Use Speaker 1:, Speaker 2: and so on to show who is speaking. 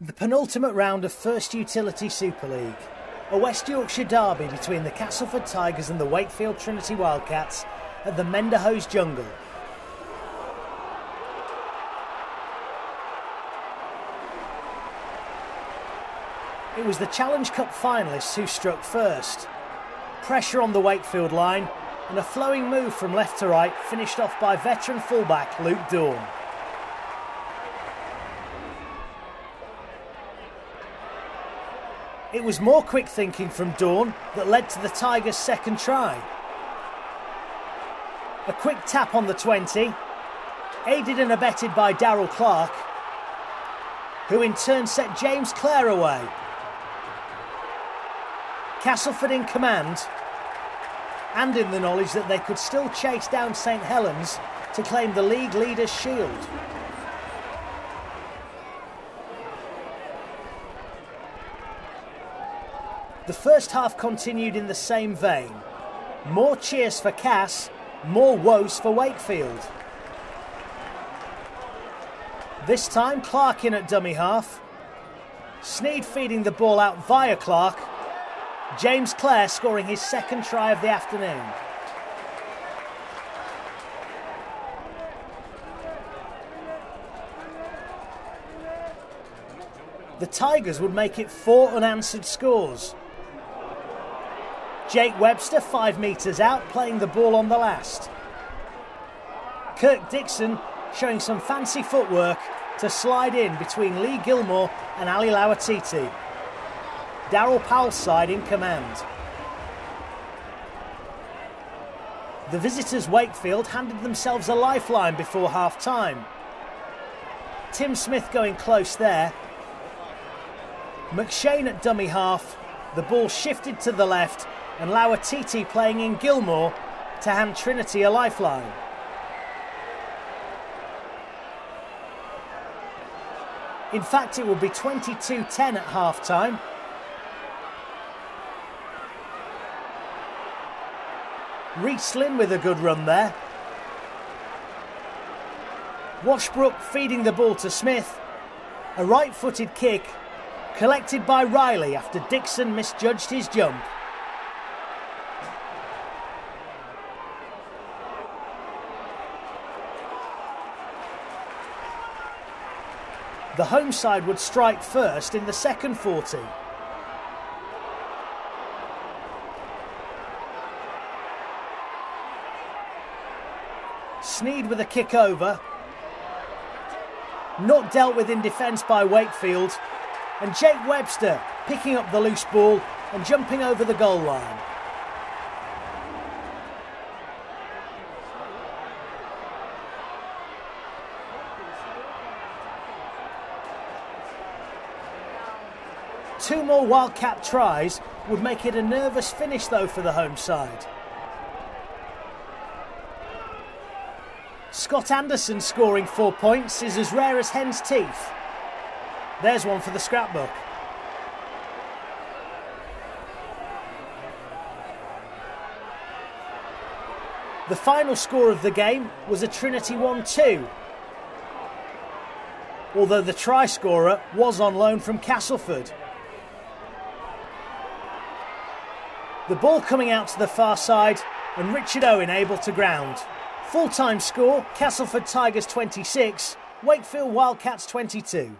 Speaker 1: The penultimate round of First Utility Super League. A West Yorkshire derby between the Castleford Tigers and the Wakefield Trinity Wildcats at the Mend-A-Hose Jungle. It was the Challenge Cup finalists who struck first. Pressure on the Wakefield line and a flowing move from left to right finished off by veteran fullback Luke Dorn. It was more quick thinking from Dorn that led to the Tigers' second try. A quick tap on the 20, aided and abetted by Daryl Clark, who in turn set James Clare away. Castleford in command, and in the knowledge that they could still chase down St Helens to claim the league leader's shield. The first half continued in the same vein. More cheers for Cas, more woes for Wakefield. This time Clark in at dummy half. Sneyd feeding the ball out via Clark. James Clare scoring his second try of the afternoon. The Tigers would make it four unanswered scores. Jake Webster, five metres out, playing the ball on the last. Kirk Dixon showing some fancy footwork to slide in between Lee Gilmore and Ali Lauitiiti. Daryl Powell's side in command. The visitors Wakefield handed themselves a lifeline before half time. Tim Smith going close there. McShane at dummy half. The ball shifted to the left and Lauitiiti playing in Gilmore to hand Trinity a lifeline. In fact, it will be 22 10 at half time. Reece Lyne with a good run there. Washbrook feeding the ball to Smith. A right footed kick collected by Riley after Dixon misjudged his jump. The home side would strike first in the second 40. Sneyd with a kick over. Not dealt with in defence by Wakefield. And Jake Webster picking up the loose ball and jumping over the goal line. Two more Wildcat tries would make it a nervous finish, though, for the home side. Scott Anderson scoring four points is as rare as hen's teeth. There's one for the scrapbook. The final score of the game was a Trinity 1 2. Although the try scorer was on loan from Castleford. The ball coming out to the far side and Richard Owen able to ground. Full time score Castleford Tigers 26, Wakefield Wildcats 22.